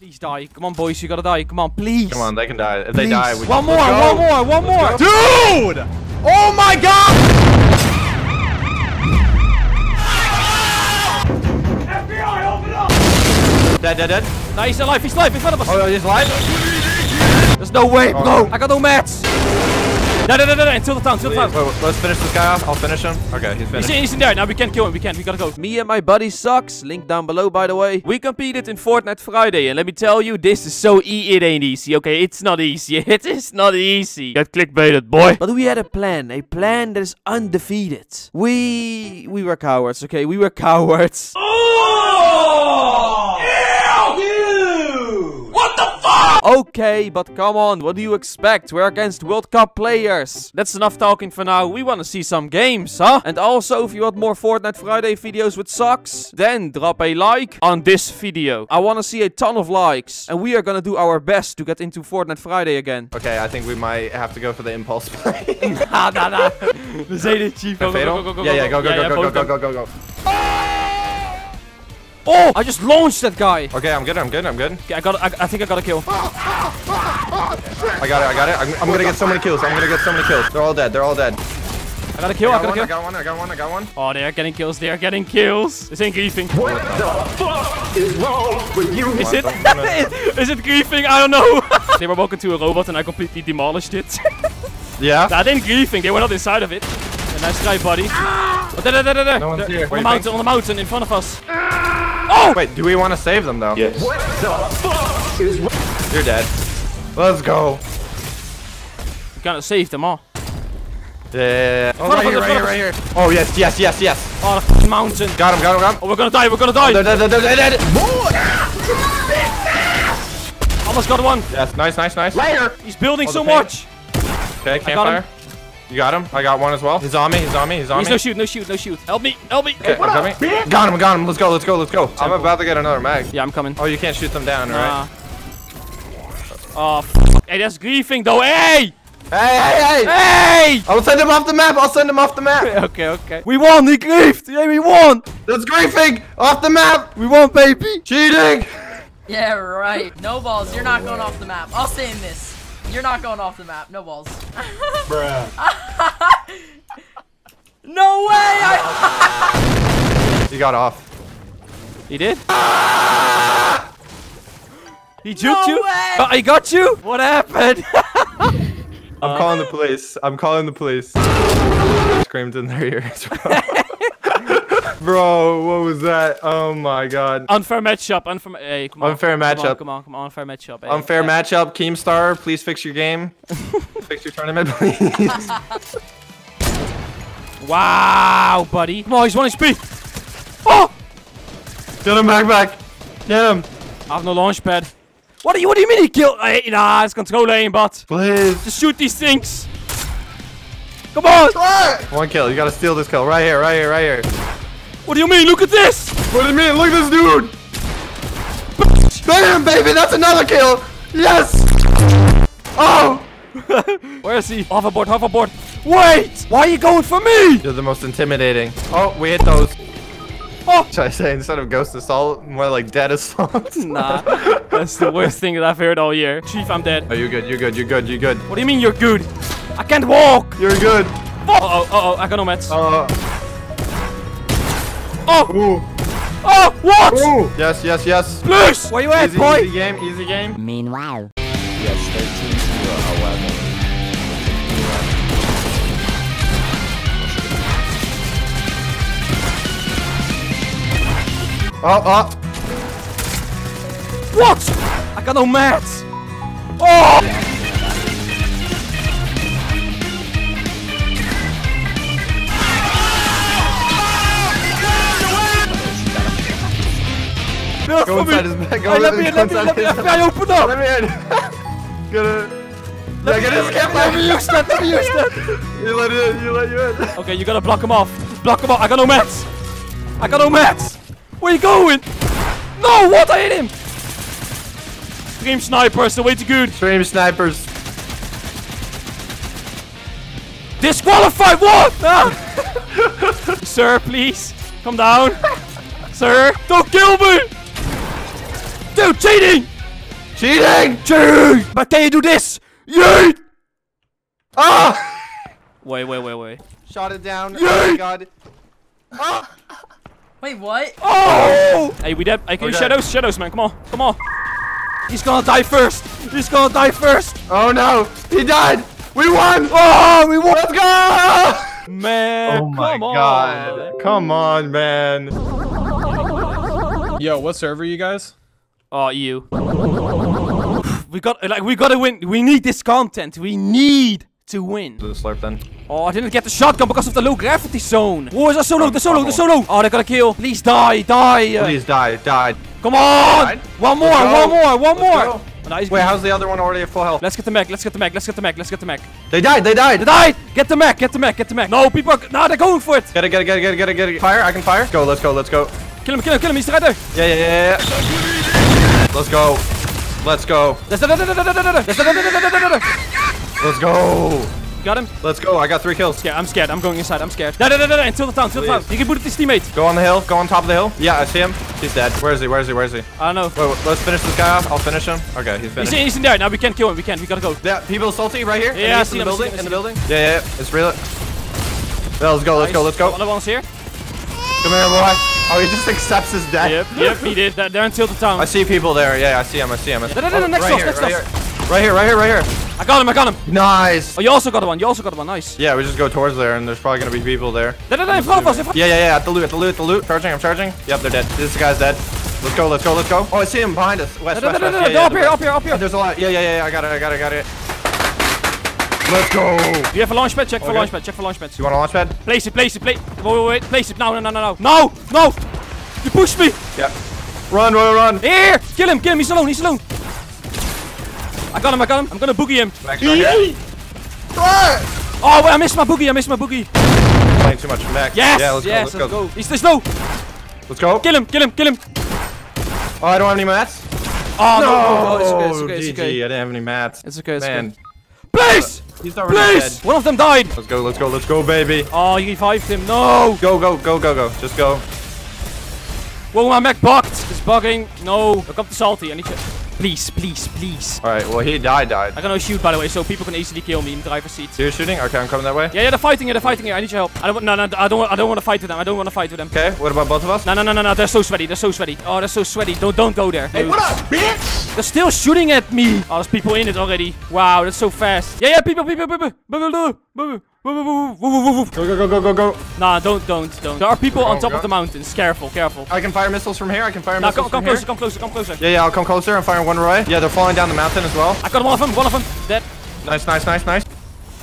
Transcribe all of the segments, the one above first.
Please die. Come on, boys. You gotta die. Come on, please. Come on, they can die. If they die, we One more, one more, one more. Dude! Oh my god! Dead, dead, dead. No, he's alive. He's alive in front of us. Oh, he's alive? There's no way, Oh. bro. I got no mats. No, no, no, no, no. Until the town, until the town. Wait, wait, let's finish this guy off. I'll finish him. Okay, he's He's finished. in, he's in there. Now we can't kill him. We can't. We gotta go. Me and my buddy Socks. Link down below, by the way. We competed in Fortnite Friday. And let me tell you, this is so e it ain't easy. Okay, it's not easy. It is not easy. Get clickbaited, boy. But we had a plan. A plan that is undefeated. We... We were cowards, okay? We were cowards. Okay, but come on, what do you expect? We're against World Cup players. That's enough talking for now. We want to see some games, huh? And also, if you want more Fortnite Friday videos with socks, then drop a like on this video. I want to see a ton of likes. And we are gonna do our best to get into Fortnite Friday again. Okay, I think we might have to go for the impulse play. nah, nah, nah. We it, chief. Go, go, Fatal? go, go, go, yeah, yeah, go, go, go, go, go, go, go, go, go. Oh, Oh! I just launched that guy. Okay, I'm good, I'm good, I'm good. Okay, I got. I, I think I got a kill. I got it, I got it. I'm, I'm gonna get so many kills. I'm gonna get so many kills. They're all dead, they're all dead. I got a kill. I I got a kill. one, I got one, I got one, I got one. Oh, they are getting kills. They are getting kills. This ain't griefing. What the fuck is wrong with you? Is it? Is it griefing? I don't know. they were walking to a robot and I completely demolished it. Yeah? that didn't griefing. They were not inside of it. A nice try, buddy. Ah! Oh, there, there, there, there, there. No one's There, here. On What the mountain, on the mountain, in front of us. Ah! Oh! Wait, do we want to save them though? Yes. What the fuck is? You're dead. Let's go. We gotta save them all. Yeah, yeah, yeah. Oh, right here, right here, right here. Oh, yes, yes, yes, yes. Oh, the mountain. Got him, got him, got him. Oh, we're gonna die. We're gonna die. Oh, they're dead, they're dead, they're dead. Almost got one. Yes, nice, nice, nice. Later. He's building Oh, so paint. much. Okay, campfire. You got him. I got one as well. He's on me. He's on me. He's on me. He's me. no shoot, no shoot, no shoot. Help me, help me. Okay, I'm coming. Got him. Got him. Let's go. Let's go. Let's go. I'm about to get another mag. Yeah, I'm coming. Oh, you can't shoot them down, Nah. right? Oh, f Hey, that's griefing though. Hey! Hey, hey, hey! Hey! I'll send him off the map. I'll send him off the map. okay, okay. We won. He griefed. Yeah, we won. That's griefing off the map. We won, baby. Cheating. Yeah, right. No balls. You're not going off the map. I'll stay in this. You're not going off the map. No balls. Bruh. no way! I You got off. He did? He juked No you? way! Uh, oh, I got you? What happened? I'm calling the police. I'm calling the police. Screamed in their ears, bro. what was that? Oh my god. unfair matchup. Unfair. Hey, come on. Unfair Come on, matchup. Come on, come on. Unfair matchup. Hey, Unfair hey. matchup. Keemstar, please fix your game. fix your tournament, please. Wow, buddy. Come on, he's 1 HP. Oh! Get him back, back. Get him. I have no launch pad. What do you, what do you mean he killed? Hey, nah, it's control aimbot. Please. Just shoot these things. Come on. One kill. You gotta steal this kill. Right here, right here, right here. What do you mean? Look at this. What do you mean? Look at this dude. Bam, baby. That's another kill. Yes. Oh. Where is he? Hoverboard, hoverboard. Wait! Why are you going for me? You're the most intimidating. Oh, we hit those. Oh. Should I say instead of ghost assault, more like dead assault? Nah, that's the worst thing that I've heard all year. Chief, I'm dead. Oh, you're good. You're good. You're good. You're good. What do you mean you're good? I can't walk. You're good. Uh oh, uh oh, I got no mats. Uh. Oh, Ooh. oh, what? Ooh. Yes. Yes. Yes. Please. Where you at, Easy, boy? easy game. Easy game. Meanwhile. Yes, 13 to uh, 11. Oh. Oh. What? I got no mats. Oh! Build Go for me. his back. Go Hey, let me in, go let me in, let me in. open up. Let me in. Get it. Yeah, get his. Let me use that, let me use that. You let it in. You let you in. Okay, you gotta block him off. Block him off. I got no mats. I got no mats. Where you going? No, what? I hit him. Stream snipers, the way too good. Stream snipers. Disqualified, what? Ah. Sir, please. Come down. Sir, don't kill me. Dude, cheating. Cheating! Cheat! But can you do this? Yeet! Ah! Wait, wait, wait, wait. Shot it down. Oh my god. Wait, what? Oh! Hey, we dead. I can use shadows. Shadows, man. Come on. Come on. He's gonna die first. He's gonna die first. Oh no! He died! We won! Oh, we won. Let's go! Man, Oh my come on. god. Come on, man. Yo, what server you guys? Oh, you. we got like we gotta win. We need this content. We need to win. Do the slurp then. Oh, I didn't get the shotgun because of the low gravity zone. Who is a solo? The solo, the solo. Oh, they got a kill. Please die, die. Please die, died. Come on. Died. One more, one more, one Let's more. Oh, nice. Wait, how's the other one already at full health? Let's get the mech. Let's get the mech. Let's get the mech. Let's get the mech. They died, they died! They died. Get the mech. Get the mech. Get the mech. No, people are. No, they're going for it. Get it, get it, get it, get it, get it, get it. Fire, I can fire. Go, let's go, let's go. Kill him. Kill him. Kill him. He's right there. Yeah, yeah, yeah, yeah. Let's go. Let's go. Let's Let's go. Got him. Let's go. I got three kills. Yeah, I'm scared. I'm going inside. I'm scared. Da da da da da. Until the town. Until the town. You can boot it his teammate. Go on the hill. Go on top of the hill. Yeah, I see him. He's dead. Where is he? Where is he? Where is he? I don't know. Wait, wait, let's finish this guy off. I'll finish him. Okay, he's He's finished. in, he's in there. Now we can't kill him. We can't. We gotta go. Yeah, people salty right here. Yeah, I in see the him, building. In the building. Yeah, yeah, yeah. It's real. Yeah, let's go. Let's go. Let's go. Another one's here. Come here, boy. Oh, he just accepts his death. Yep, yep, he did. They're, they're until the town. I see people there. Yeah, I see him. I see him. I see No, no, no, Oh, next right to here, next right us. here. Right here, right here, right here. I got him. I got him. Nice. Oh, you also got one. You also got one. Nice. Yeah, we just go towards there, and there's probably gonna be people there. Da da da. In front of us. Yeah, yeah, yeah. At the loot, at the loot, at the loot. Charging, I'm charging. Yep, they're dead. This guy's dead. Let's go, let's go, let's go. Oh, I see him behind us. West, Da da west, da west. da. Yeah, da. yeah, Up here. Up here. Up here. There's a lot. Yeah, yeah, yeah, yeah. I got it, I got it, I got it. Let's go. Do you have a launch pad? Check for Okay. launch pad. Check for launch pads. You want a launch pad? Place it. Place it. Place. Wait, wait, wait. Place it. No, no, no, no, no. No, no. You pushed me. Yeah. Run, run, run. Here. Kill him. Kill him. He's alone. He's alone. I got him. I got him. I'm gonna boogie him. Max. Oh, wait, I missed my boogie. I missed my boogie. Playing too much Max. Yes. Yeah, let's yes. go, let's go. He's, he's low. Let's go. Kill him. Kill him. Kill him. Oh, I don't have any mats. Oh no. Oh, no. It's okay. It's okay. It's GG. okay. I didn't have any mats. It's okay. It's Man, okay. Please. He's already Please. dead. One of them died. Let's go, let's go, let's go, baby. Oh, you revived him. No. Go, go, go, go, go. Just go. Whoa, my mech bugged. It's bugging. No. Look up the salty. I need to. Please, please, please. All right. Well, he died, died. I can no shoot, by the way, so people can easily kill me in the driver's seat. So you're shooting? Okay, I'm coming that way. Yeah, yeah, they're fighting here. They're fighting here. I need your help. I don't. want- No, no, I don't. I don't want to fight with them. I don't want to fight with them. Okay. What about both of us? No, no, no, no, no. They're so sweaty. They're so sweaty. Oh, they're so sweaty. Don't, don't go there. Hey, What up, bitch? They're still shooting at me. Oh, there's people in it already. Wow, that's so fast. Yeah, yeah, people, people, people, people, people, people. Go, Go, go, go, go, go, go. Nah, don't, don't, don't. There are people on Oh, top God. of the mountains. Careful, careful. I can fire missiles from here. I can fire Now, missiles come, come from closer, come closer, come closer. here. Yeah, yeah. I'll come closer. I'm firing one right. Yeah, they're falling down the mountain as well. I got one of them. One of them. Dead. Nice, nice, nice, nice.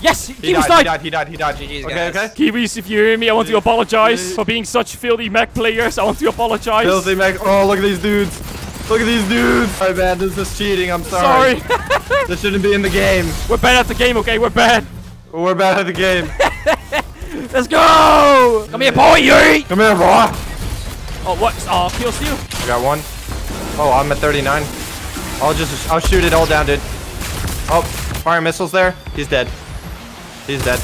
Yes, He he died, was he died. died, he died, he died. Okay, okay. Kiwis, if you hear me, I want to apologize for being such filthy mech players. I want to apologize. Filthy Mac. Oh, look at these dudes. Look at these dudes. My bad. This is cheating. I'm sorry. Sorry. This shouldn't be in the game. We're bad at the game, okay? We're bad. We're bad at the game. Let's go! Come here, boy! Come here, boy. Oh, what? Oh, kill steal. I got one. Oh, I'm at 39. I'll just, I'll shoot it all down, dude. Oh, fire missiles there. He's dead. He's dead.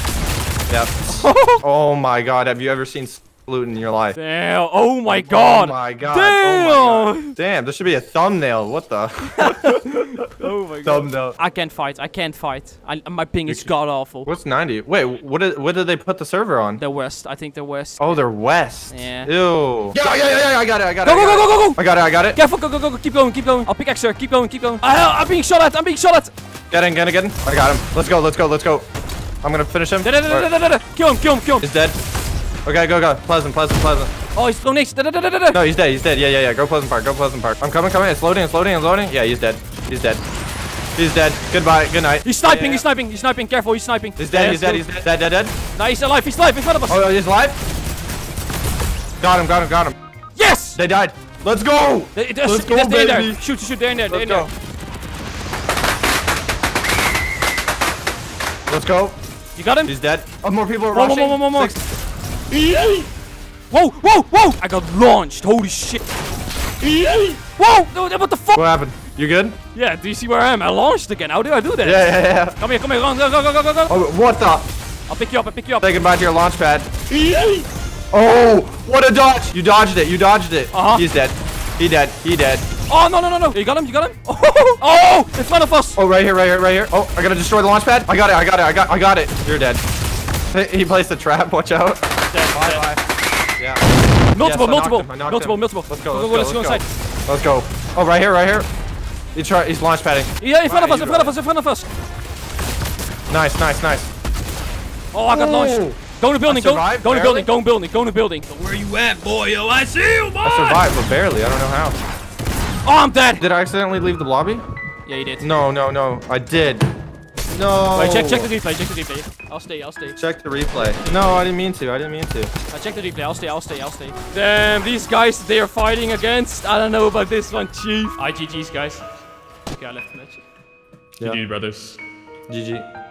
Yep. oh my god, have you ever seen loot in your life? Damn. Oh my god. Oh my god. Damn. Oh my god. Damn, this should be a thumbnail. What the? Oh my god. thumbnail. I can't fight. I can't fight. I, my ping is god awful. What's 90? Wait, what did, what did they put the server on? They're west. I think they're west. Oh, they're west. Yeah. Ew. Yeah, yeah, yeah, yeah, I got it, I got it. Go, I go, go, go, go, go! I got it, I got it. Careful, go, go, go, go. Keep going, keep going. I'll pickaxe her. Keep going, keep going. I, I'm being shot at. I'm being shot at. Get in, get in, get in. I got him. Let's go, let's go, let's go. I'm gonna finish him. Da, da, da, da, da, da, da. Kill him, kill him, kill him. He's dead. Okay, go, go. Pleasant, pleasant, pleasant. Oh, he's throwing next. Da, da, da. No, he's dead, he's dead. Yeah, yeah, yeah. Go Pleasant Park, go Pleasant Park. I'm coming, coming. It's loading, it's loading, it's loading. Yeah, he's dead. He's dead. He's dead. Goodbye, good night. He's sniping, Yeah, he's sniping, he's sniping. Careful, he's sniping. He's dead, he's dead, he's dead, dead, dead, dead. Nah, he's alive, he's alive in front of us. Oh, he's alive? Got him, got him, got him. Yes! They died. Let's go! They, Let's go, they're in there. baby. Shoot, shoot, shoot, they're in there, they're in there. go. Let's go. You got him? He's dead. Oh, more people are whoa, rushing. whoa, whoa, whoa, whoa. Six- Whoa, whoa, whoa! I got launched. Holy shit. Whoa! No, what the fuck? What happened? You good? Yeah, do you see where I am? I launched again. How do I do that? Yeah, yeah, yeah. Come here, come here, run, go, go, go, go, go, go. Oh, what the? I'll pick you up, I'll pick you up. Say goodbye to your launch pad. Oh, what a dodge! You dodged it, you dodged it. Uh-huh. He's dead. He dead, he dead. Oh, no, no, no, no. You got him? You got him? Oh, oh, in front of us. Oh, right here, right here, right here. Oh, I gotta destroy the launch pad. I got it, I got it, I got I got it. You're dead. He, he placed a trap, watch out. Dead, Bye, dead. bye. Yeah. Multiple, Yes, multiple, him, multiple, him. multiple. Let's go, Go, let's go, go, let's go let's inside. Let's go. Oh, right here, right here. He try, he's launch padding. Yeah, in front of Wow, us, in you front of got us, in front of us. Nice, nice, nice. Oh, I got Ooh. launched. Go in the building, go, survived, go in the barely. building, go in the building, go in the building. Where you at, boy? Yo, I see you, boy. I survived, but barely. I don't know how. Oh, I'm dead. Did I accidentally leave the lobby? Yeah, you did. No, no, no. I did. No. Wait, check, check the replay, check the replay. I'll stay, I'll stay. Check the replay. No, I didn't mean to. I didn't mean to. I check the replay. I'll stay. I'll stay. I'll stay. Damn, these guys they are fighting against. I don't know about this one, Chief. IGG's guys. Okay, I left the match. Yeah. GG, brothers. GG.